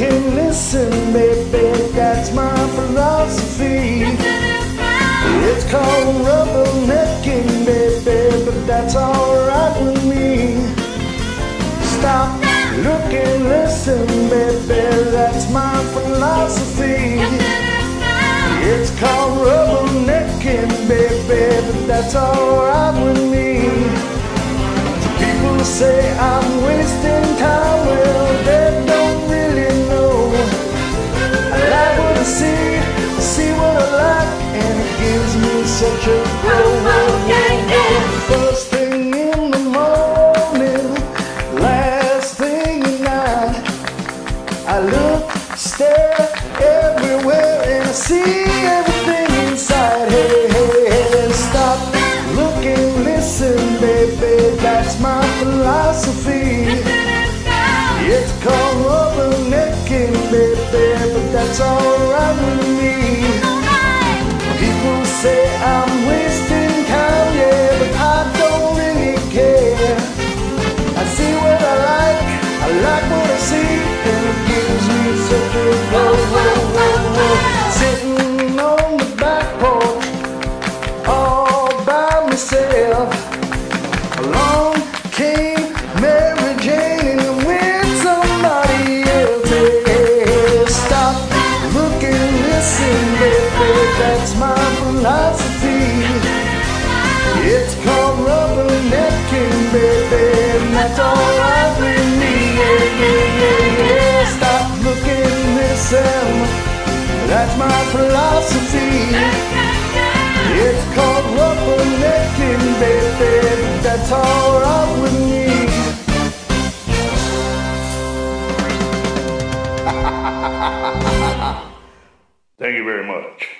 and listen, baby, that's my philosophy. It's called rubbernecking, baby, but that's alright with me. Stop, look and listen, baby, that's my philosophy. It's called rubbernecking, baby, such a glow. First thing in the morning, last thing at night. I look, stare everywhere, and I see everything inside. Hey, hey, hey, stop, look and listen, baby. That's my philosophy. It's called rubbernecking, baby, but that's alright that's my philosophy. It's called rubbernecking, baby, and that's alright with me. Yeah, yeah, yeah, yeah. Stop, look and listen. That's my philosophy. It's called rubbernecking, baby, but that's alright with me. Thank you very much.